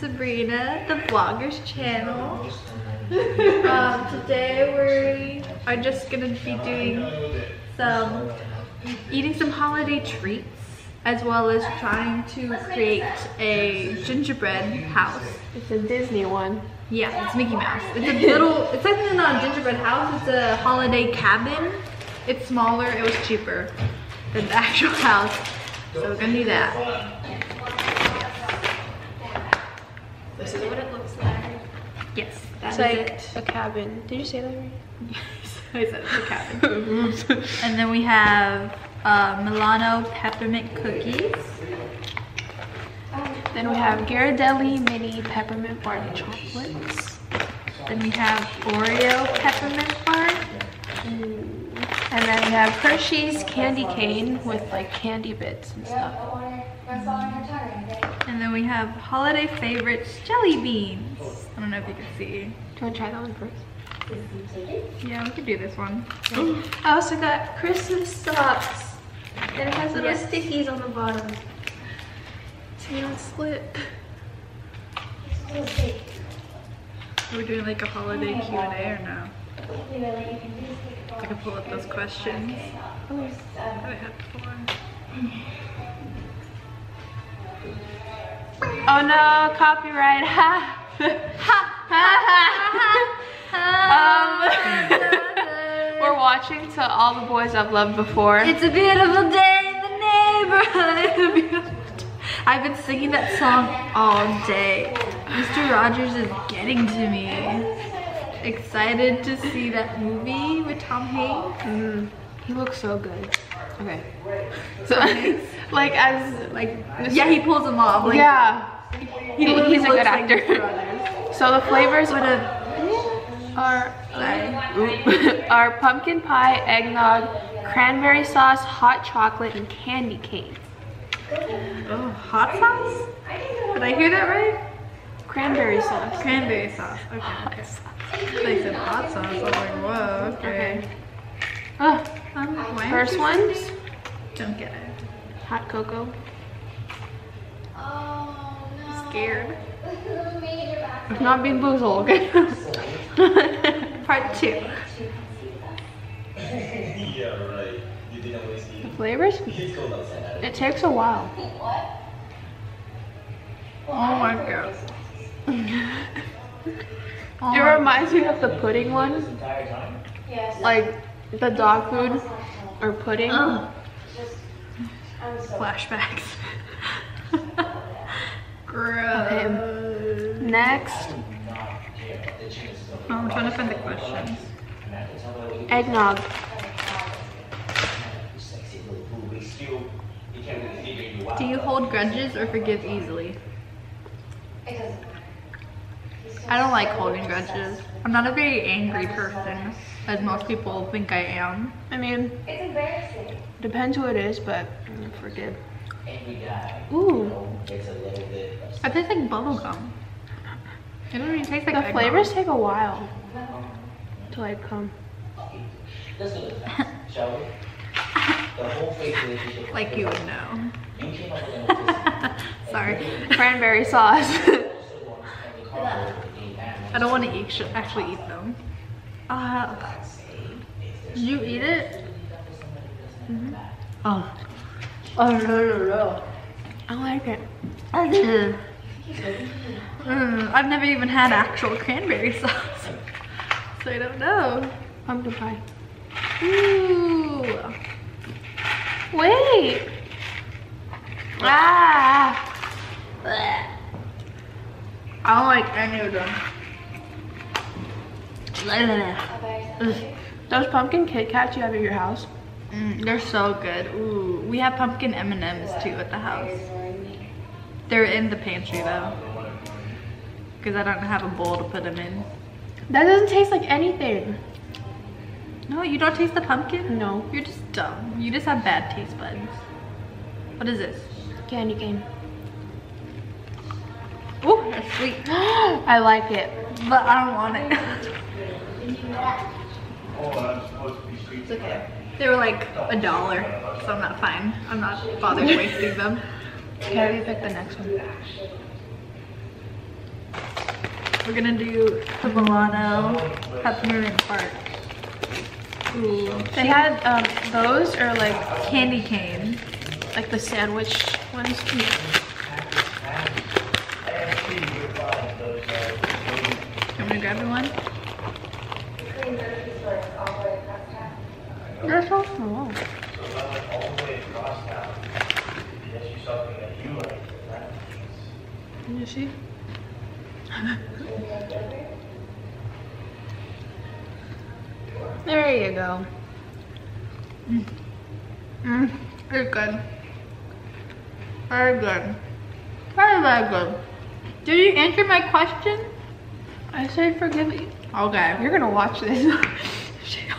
Sabrina, the Vloggers channel. Um, today we are just gonna be doing some, eating some holiday treats as well as trying to create a gingerbread house. It's a Disney one. Yeah, it's Mickey Mouse. It's a little, it's actually not a gingerbread house, it's a holiday cabin. It's smaller, it was cheaper than the actual house. So we're gonna do that. This is what it looks like. Yes, It's that's like it. a cabin. Did you say that right? I said it's a cabin. and then we have uh, Milano peppermint cookies. Then we have Ghirardelli mini peppermint bar chocolates. Then we have Oreo peppermint bar. And then we have Hershey's candy cane with like candy bits and stuff. And then we have holiday favorites jelly beans. I don't know if you can see. Do you want to try that one first? Yeah, we could do this one. I also got Christmas socks. And it has little Yes. stickies on the bottom. So you don't slip. We're doing like a holiday Q&A or no? I can pull up those questions. Oh, I had before. Oh no, copyright. Ha! um, we're watching to All the Boys I've Loved Before. It's a beautiful day in the neighborhood. I've been singing that song all day. Mr. Rogers is getting to me. Excited to see that movie with Tom Hanks. Mm, he looks so good. Okay. So, like as like Yeah, he pulls them off. Like, yeah, he he- he's a good like actor. Mr. So the flavors What a are sorry. are pumpkin pie, eggnog, cranberry sauce, hot chocolate, and candy cane. Oh, hot sauce? Did I hear that right? Cranberry sauce. Cranberry sauce. Okay. okay. They said hot sauce. I was like, whoa, okay. Okay. Um, first ones. Don't get it. hot cocoa. Scared. If not BeanBoozled, okay? Part two. Yeah, right. You didn't always see the flavors? It's cold outside. It takes a while. Oh my god. It reminds me of the pudding one. Like the dog food or pudding. Ugh. Flashbacks. Gross. Next, Oh, I'm trying to find the questions. eggnog. Do you hold grudges or forgive easily? I don't like holding grudges. I'm not a very angry person, as most people think I am. I mean, depends who it is, but I forgive. Ooh, I taste like bubblegum. It doesn't even taste like the eggnog. flavors take a while to like come. Let's do this. Shall we? The whole fake relationship. Like you would know. You came up with an electricity. Sorry. Cranberry sauce. I don't want to eat, sh- actually eat them. Uh, did you eat it? Oh. Oh, no, no, no. I like it. Mm, I've never even had actual cranberry sauce. So I don't know. Pumpkin pie. Ooh. Wait. Ah. I don't like any of them. Those pumpkin Kit Kats you have at your house. Mm, they're so good. Ooh, we have pumpkin M&Ms too at the house. They're in the pantry though. Because I don't have a bowl to put them in. That doesn't taste like anything. No, you don't taste the pumpkin? No. You're just dumb. You just have bad taste buds. What is this? Candy cane. Ooh, that's sweet. I like it. But I don't want it. Oh, that's supposed to be sweet. It's okay. They were like a dollar, so I'm not fine. I'm not bothered wasting them. Okay, we pick the next one. We're gonna do the Milano peppermint bark. Ooh. They had um, those or like candy cane. like the sandwich ones. I'm gonna grab you one. They're so small. Can you see? there you go. Mm, it's good. Very good. Very, very good. Did you answer my question? I said forgive me. Okay. You're gonna watch this.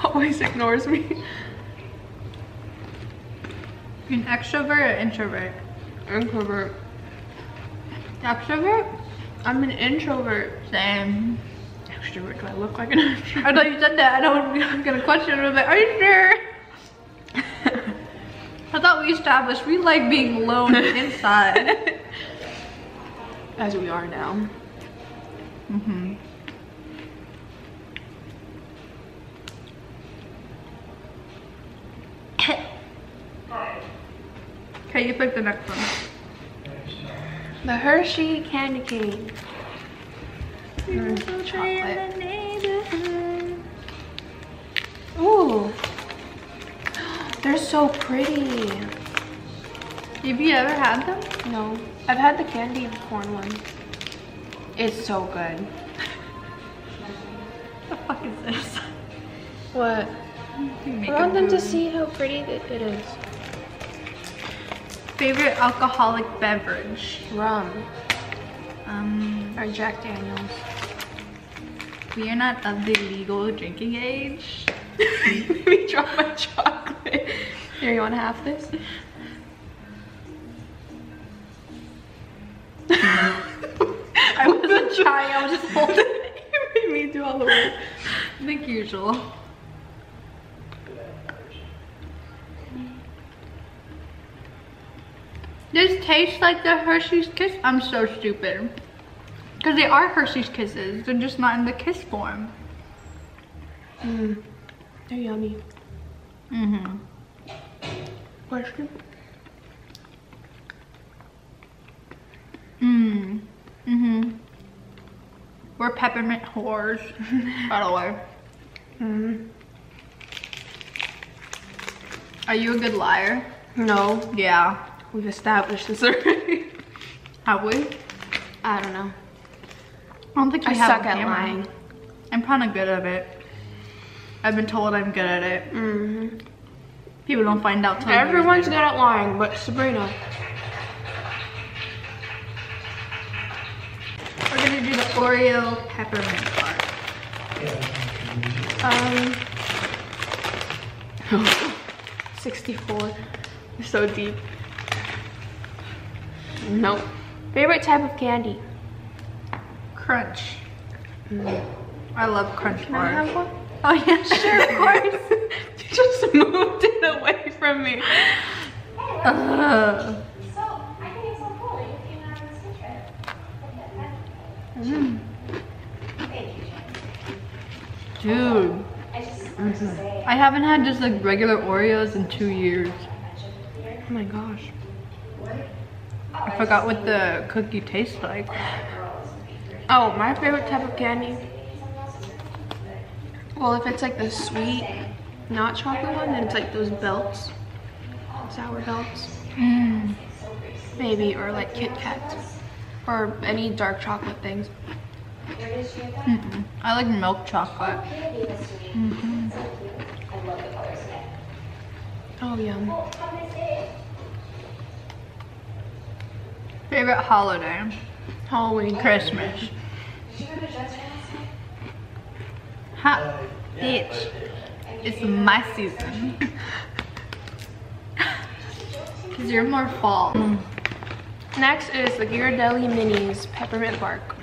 always ignores me. An extrovert or introvert? Introvert. Extrovert? I'm an introvert. Same. Extrovert. Do I look like an extrovert? I thought you said that. I don't, I'm gonna question it. But are you sure? I thought we established we like being alone inside. As we are now. mm-hmm. Okay, you pick the next one. The Hershey candy cane. Mm. Ooh. They're so pretty. Have you ever had them? No. I've had the candy corn one. It's so good. What the fuck is this? What? I want them to see how pretty it is. Favorite alcoholic beverage? Rum. Um, Or Jack Daniels. we are not of the legal drinking age. we dropped my chocolate. Here, you want half this? I wasn't trying, I was just holding it. you made me do all the work. Like usual. This tastes like the Hershey's Kiss. I'm so stupid. Because they are Hershey's Kisses. They're just not in the kiss form. Mm. They're yummy. Mm-hmm. Question? Mm. Mm-hmm. We're peppermint whores, by the way. Mm. Are you a good liar? No. Yeah. We've established this already. Have we? I don't know. I don't think I have suck on at camera. lying. I'm kind of good at it. I've been told I'm good at it. Mm-hmm. People don't find out till Everyone's good at lying, but Sabrina. We're gonna do the Oreo peppermint part. Um. 64. So deep. Nope. Favorite type of candy? Crunch. I love crunch Can I bars. have one? Oh yeah, sure, of course. you just moved it away from me. Ugh. So, I think it's so cool that you came out on this trip. Mm. Thank you, Jen. Dude, I just want to say, I haven't had just like regular Oreos in two years. Oh my gosh. I forgot what the cookie tastes like. Oh, my favorite type of candy. Well, if it's like the sweet, not chocolate one, then it's like those belts, sour belts, Mm. maybe, or like Kit Kats, or any dark chocolate things. Mm-mm. I like milk chocolate. candy this week. Mhm. So cute. I love the colors today. Oh yum. Well, have a nice day. Favorite holiday? Halloween. Christmas. Did you go to Jeff's last night? Ha, bitch. It's my season. Cause you're more fall. Next is the Ghirardelli Minis Peppermint Bark.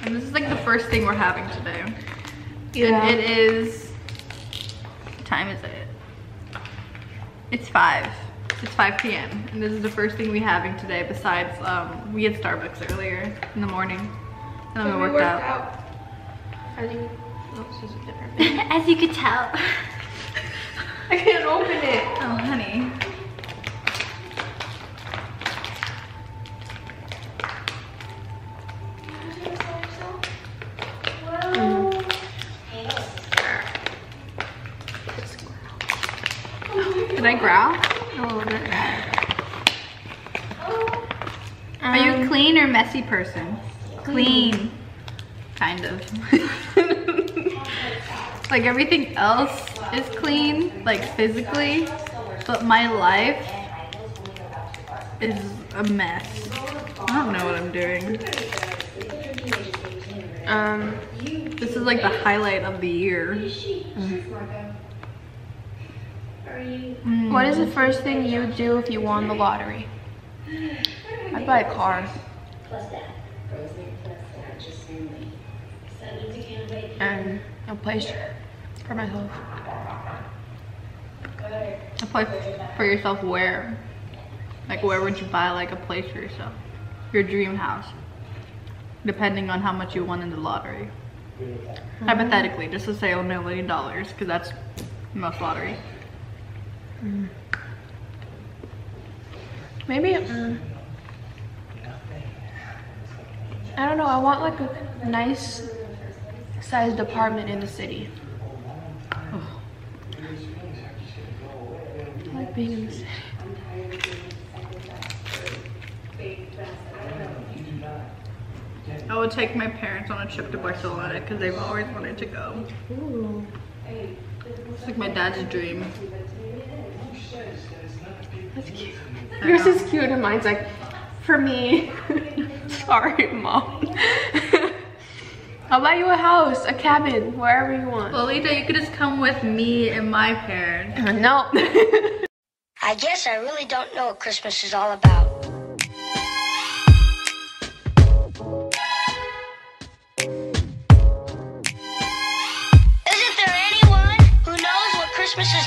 And this is like the first thing we're having today. Yeah. And it is, what time is it? It's five. It's 5 p.m. And this is the first thing we're having today besides, um, we had Starbucks earlier in the morning. And then we we worked, worked out. out. I think oh, this is different. As you could tell. I can't open it. Oh, honey. Did I growl? A little bit. Are you a clean or messy person? Clean. Kind of. like everything else is clean, like physically, but my life is a mess. I don't know what I'm doing. Um, This is like the highlight of the year. Mm. what is the first thing you would do if you won the lottery? I'd buy a car. Plus that. And a place for myself. A place for yourself where? Like where would you buy like a place for yourself? Your dream house. Depending on how much you won in the lottery. Hypothetically, just to say a million dollars, because that's most lottery. Maybe. mm, I don't know. I want like a nice sized apartment in the city. I like being in the city. I would take my parents on a trip to Barcelona because they've always wanted to go. Ooh. It's like my dad's dream. That's cute. Yours is cute and mine's like, for me. Sorry, mom. I'll buy you a house, a cabin, wherever you want. Lolita, you could just come with me and my parents. no. I guess I really don't know what Christmas is all about. Isn't there anyone who knows what Christmas is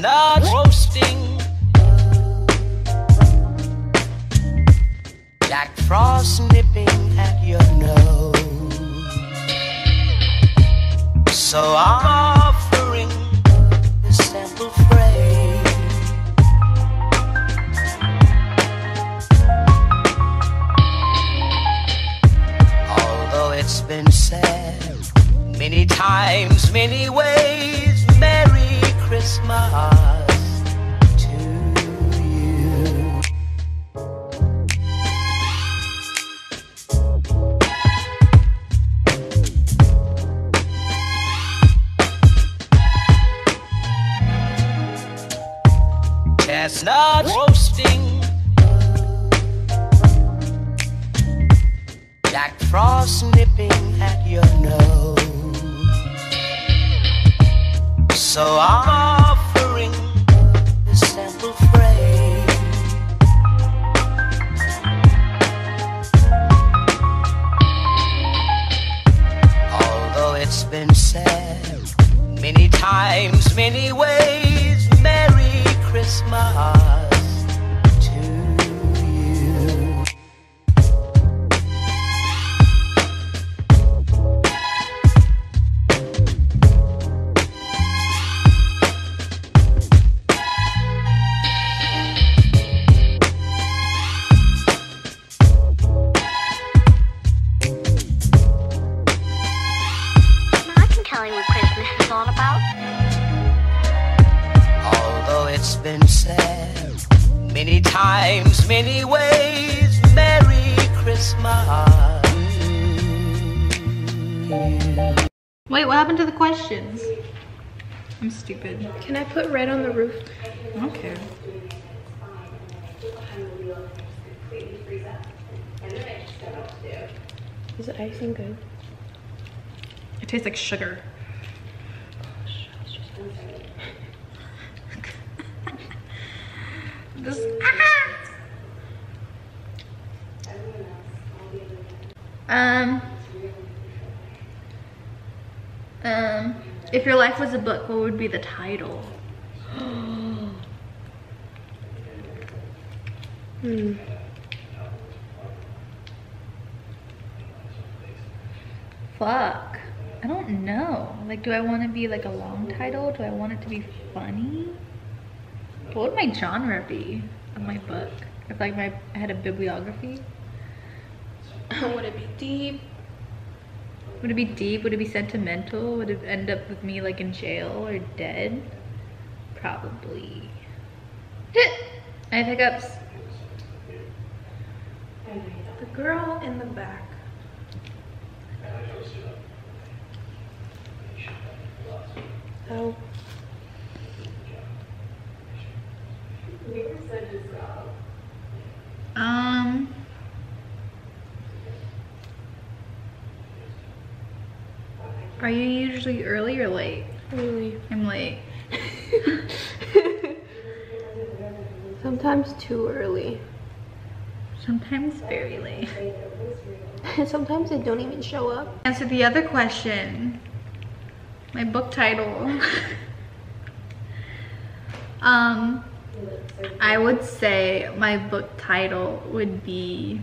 Chestnuts roasting. Jack Frost nipping at your nose. So I'm So I'm offering this simple phrase. Although it's been said many times, many ways, Merry Christmas been said many times, many ways, Merry Christmas. Wait, what happened to the questions? I'm stupid. Can I put red on the roof? Okay. Is the icing good? It tastes like sugar. This. Um. Um, if your life was a book, what would be the title? Hmm. Fuck. I don't know. Like, do I want to be like a long title? Do I want it to be funny? What would my genre be of my book? If like my I had a bibliography? Would it be deep? Would it be deep? Would it be sentimental? Would it end up with me like in jail or dead? Probably. I have hiccups. The girl in the back. Oh. Um. Are you usually early or late? Really? I'm late. Sometimes too early. Sometimes very late. Sometimes they don't even show up. Answer the other question. My book title. um, I would say my book title would be.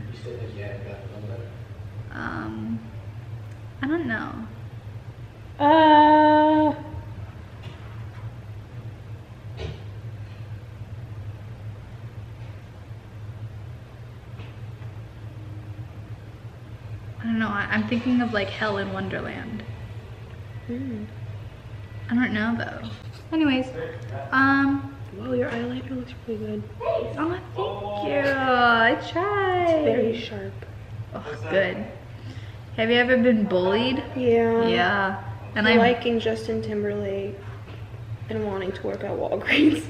Um, I don't know. Uh. I don't know. I'm thinking of like Hell in Wonderland. Hmm. I don't know though. Anyways, um, Whoa, your eyeliner looks really good. oh, thank you. I tried. Very sharp. Oh, good. Have you ever been bullied? Yeah. Yeah. And I'm liking Justin Timberlake and wanting to work at Walgreens.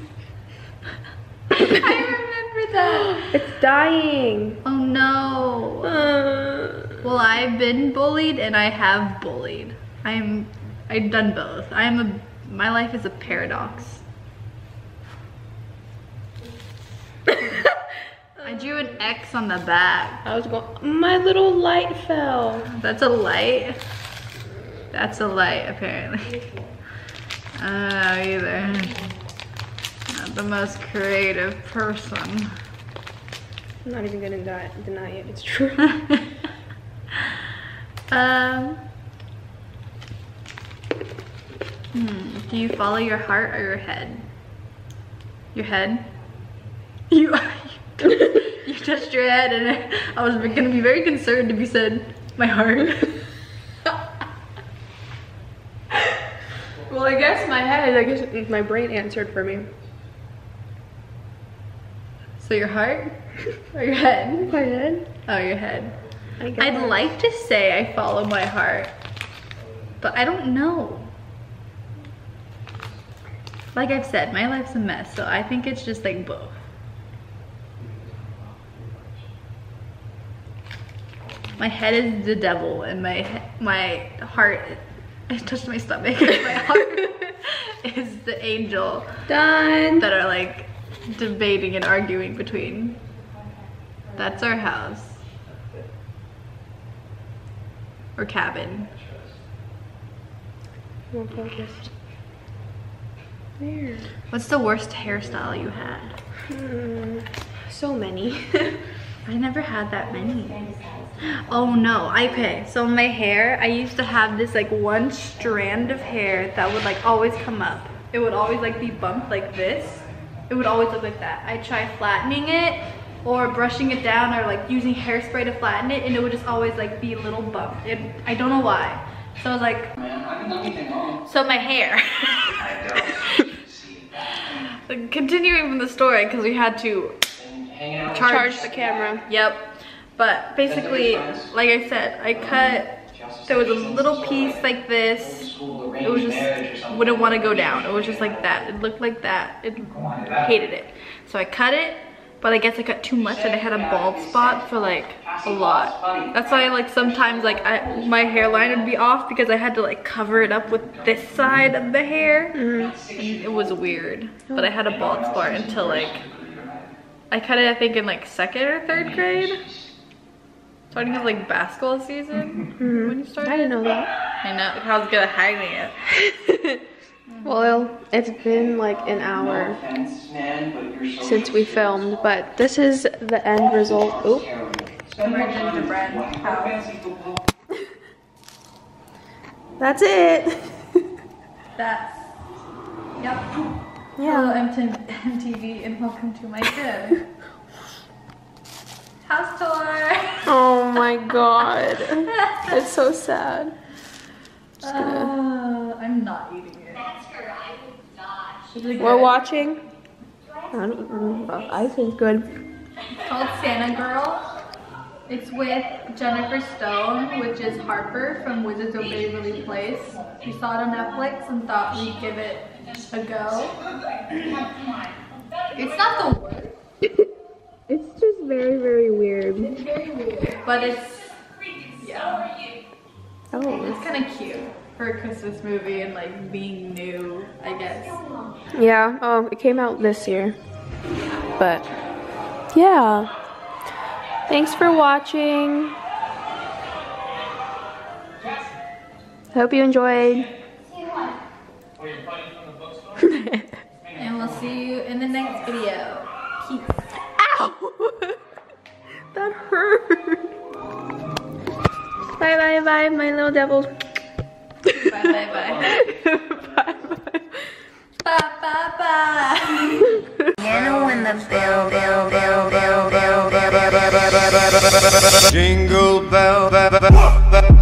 I remember that. It's dying. Oh no. Uh, Well, I've been bullied and I have bullied. I'm I've done both. I'm a my life is a paradox. I drew an X on the back. I was going. My little light fell. That's a light. That's a light, apparently. I don't know either. Not the most creative person. I'm not even gonna die, deny it. It's true. um. Hmm. Do you follow your heart or your head? Your head. You. touched your head, and I was gonna be very concerned if you said my heart. well, I guess my head. I guess my brain answered for me. So your heart or your head? My head. Oh, your head. I guess. I'd like to say I follow my heart, but I don't know. Like I've said, my life's a mess, so I think it's just like both. My head is the devil, and my my heart. I touched my stomach. my heart is the angel Done. that are like debating and arguing between. That's our house. Or cabin. There. What's the worst hairstyle you had? Hmm. So many. I never had that many. Oh no, okay, so my hair, I used to have this like one strand of hair that would like always come up. It would always like be bumped like this. It would always look like that. I try flattening it or brushing it down or like using hairspray to flatten it and it would just always like be a little bump. It, I don't know why. So I was like, so my hair. Continuing from the story because we had to Hanging out. Charge the camera. Yep. But basically, like I said, I cut, there was a little piece like this. It was just, wouldn't want to go down. It was just like that. It looked like that. It hated it. So I cut it, but I guess I cut too much and I had a bald spot for like a lot. That's why like sometimes like I, my hairline would be off because I had to like cover it up with this side of the hair. Mm-hmm. And it was weird. But I had a bald spot until like I cut it I think in like second or third grade. Starting of like basketball season mm-hmm. when you started. I didn't know that. I know. How's good at hiding it? Well, it's been like an hour since we filmed, but this is the end result. Oop. Our gingerbread house. That's it. That's. Yep. Yeah. Hello, MT- MTV, and welcome to my crib. House tour. Oh my god. It's so sad. Uh, I'm not eating it. Is it We're watching. I don't. I think good. It's called Santa Girl. It's with Jennifer Stone, which is Harper from Wizards of Waverly Place. We saw it on Netflix and thought we'd give it a go. It's not the worst. It's just very, very weird. It's very weird, but it's yeah, Oh. it's kind of cute for a Christmas movie and like being new, I guess. Yeah. Oh, it came out this year. But yeah. Thanks for watching. Hope you enjoyed. Bye bye bye, my little devils. Bye bye bye. bye bye. Bye bye bye. Piano in the bell, bell, bell, bell, bell, bell, bell, bell, bell, bell, bell, bell, bell. Jingle bell, bell, bell.